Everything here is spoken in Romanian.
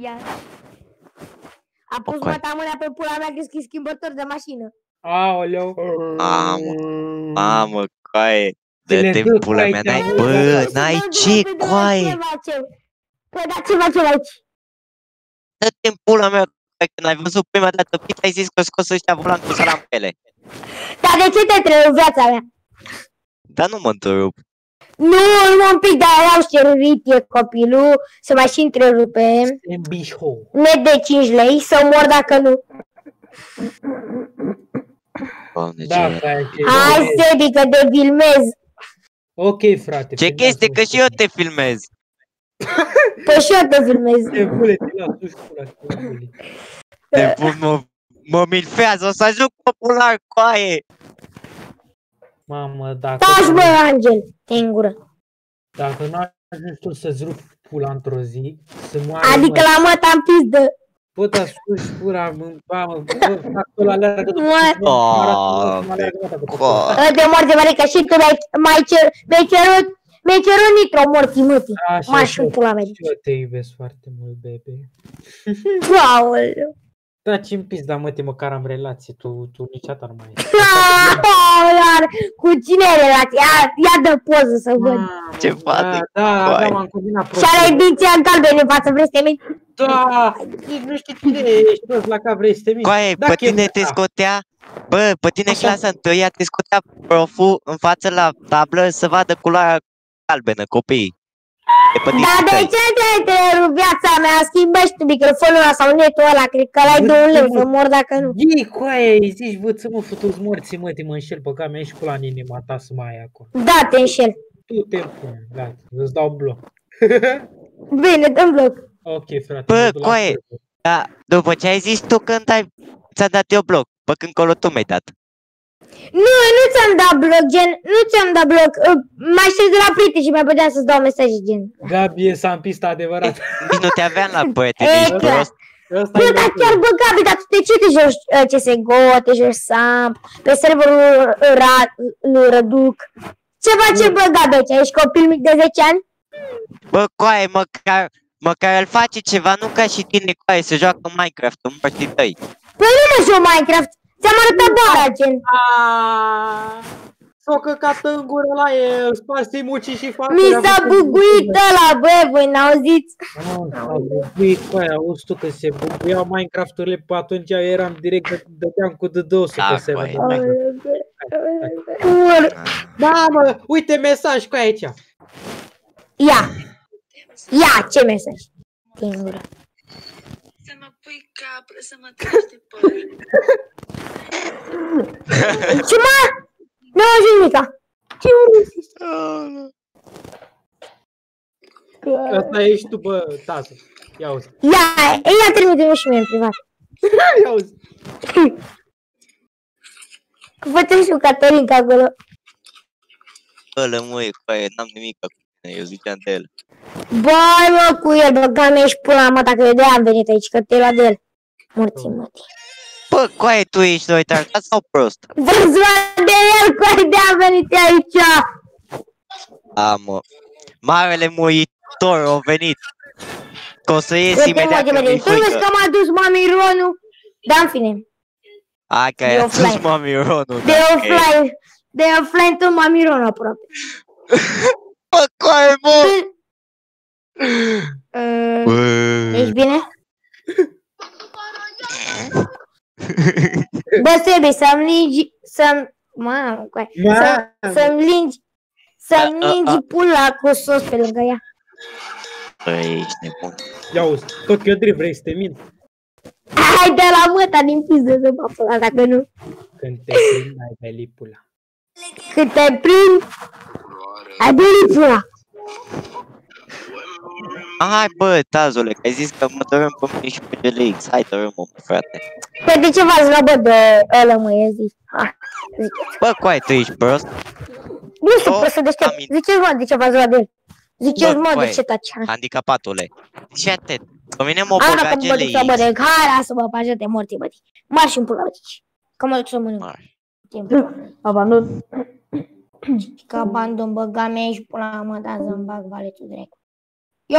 Ia. A pus Ok. măta mâna pe pula mea că schimbător de mașină. Aoleu. Mamă, Mamă, coaie. Ți le Dă-te dă, pula coaie, mea, te-ai n-ai, văzut, bă, coaie. n-ai Bă, ce, bă, bă, coaie. ceva ce- Păi da ceva ce aici. Dă-te în pula mea, coaie, când ai văzut prima dată pit, ai zis că scos ăștia volan cu salampele. Dar de ce te întrerup viața mea? Dar nu mă întrerup. Nu, nu un pic, dar erau șterurit, e copilul, să mai și întrerupe. În bișho. Net de 5 lei, să mor dacă nu. Doamne, Da, ce... frate. Hai, Sebi, că te filmez. Ok, frate. Ce filmează chestie, că un și eu pic. te filmez. Păi și eu te filmez. Te bule, te las, du-și pula, te bule. Te pun, mă, mă milfează, o să ajung popular, coaie. Mamă, dacă... Taci, bă, Angel, te în gură. Dacă nu ajungi tu să-ți rupi pula într-o zi, să moară... Adică mă, la măta în pizdă. Bă, dar scuși pula, mă, mamă, bă, fac ăla alergă după Mă. tine, mă, arată, Oh, mă, alergă, mă, după coa. tine. De moarte mare, că și tu mi-ai mai cer, mi-ai cerut, mi-ai cerut nitro morții mătii. Așa, M-aș și fi eu, pula mea. și eu te iubesc foarte mult, bebe. Aoleu. Da, ce-mi pis, dar mă, te măcar am relație, tu, tu niciodată nu mai ai. Aoleu, Cu cine e relația? Ia, ia dă poză să văd. Mamă, Ce fată, Da, da, da, coaie. m-am combinat Și are prost. dinții în galbeni în față, vrei să te minți? Da, nici nu știi cine ești, prost la cap vrei să te minți. Coaie, Da, pe chiar tine da. te scotea, bă, pe tine Așa. clasa întâia te scotea proful în față la tablă să vadă culoarea galbenă, copiii. E pe Dar dinții de tăi. ce te întrerup viața mea? Schimbă și tu microfonul ăla sau netul ăla, cred că l-ai de un leu, să mor dacă nu. Ii, coaie, îi zici, bă, ți mă futu-ți morții, mă, te mă înșel pe cam, ești pula în inima ta să mai ai acolo. Da, te înșel. Tu te pun, gata, îți dau bloc. Bine, dăm bloc. ok, frate. Bă, mă duc la coaie. server. Da, după ce ai zis tu când ai, ți-a dat eu bloc, pe când colo tu mi-ai dat. Nu, nu ți-am dat bloc, gen, nu ți-am dat bloc. Uh, Mai știu de la prieteni și mai puteam să-ți dau mesaje, gen. Gabi e în pista adevărat. Nici nu te aveam la prieteni, E, ești clar. prost. Ăsta Bă, e dar locul. chiar, bă, Gabi, dar tu de ce te joci uh, CSGO, te joci SAMP, pe serverul uh, Ra- lui Răduc? Ce face, bă, Gabi, aici? Ești copil mic de 10 ani? Bă, coaie, măcar, măcar îl face ceva, nu ca și tine, coaie, să joacă Minecraft în morții tăi. Păi nu mă joc Minecraft, ți-am arătat bara, gen. Aaaa, S-o căcat în gură la el, sparse-i mucii și față. Mi s-a buguit ăla, bă, voi n-auziți? S-a buguit, coaie, auzi tu că se buguiau Minecraft-urile, pe atunci eu eram direct, dă- dădeam cu D200 Da, pe server. coaie. Ur. Da, mă, uite mesaj cu aici. Ia, ia, ce mesaj? Din gură. Să mă pui capră, să mă treci de păr. Ce mă? Nu auzi nimica. Ce urmăsiți? Asta ești tu, bă, tată. Ia uzi, Ia, ia trimite-mi și mie în privat. ia uzi. Fă-te și cu Caterinca acolo. Bă, lămâie, coaie, n-am nimic cu tine, eu ziceam de el. Băi, mă, cu el, băga mea și pula mea, dacă eu de am venit aici, că te-ai luat de el. Morții mătii. Bă, coaie, tu ești retardat sau prost? Vă-ți luat de el, cu de am venit aici. A, mă. Marele muitor a venit. Că o să ies Uite, imediat mă, că mi-e de Tu vezi frică. că m-a dus mami Ronu? Da, în fine. Hai că de ai offline. adus mami Ronu. De offline. De offline tot mami Ronu aproape. Bă, coaie, bă! Uh, Bă. Ești bine? Bă, Sebi, să-mi lingi, să-mi... Mamă, coaie. Să, să-mi lingi, să-mi A, a, a. lingi pula cu sos pe lângă ea. Bă, ești nebun. Ia uzi, tot că eu drept vrei să te mint. Hai de la măta din pizdă să mă pula, dacă nu. Când te prind, ai belit pula. Cât te prind, ai belit pula. Hai, bă, tazule, că ai zis că mă dorăm pe mine și pe GLX. Hai, dorăm mă, frate. Păi de ce v-ați luat, bă, de ăla, mă, i zis? Ha, zice. Bă, coaie, tu ești prost? Nu știu, Oh, pot să deștept. am in- Ziceți, mă, de ce v-ați luat de el? Ziceți, Bă, mă, de coaie. ce taci? Ha. Handicapatule. Și atât. Pe mine m-o A, băgat dacă mă duc să mă GLX. dec, hai, lasă-mă, pajă de morții, bă. Marș în pula, bă, zici. Că mă duc să mănânc. Hai. Timp. Abandon. Că abandon, băga mea și pula mă, da să-mi bag valetul drecu. Ia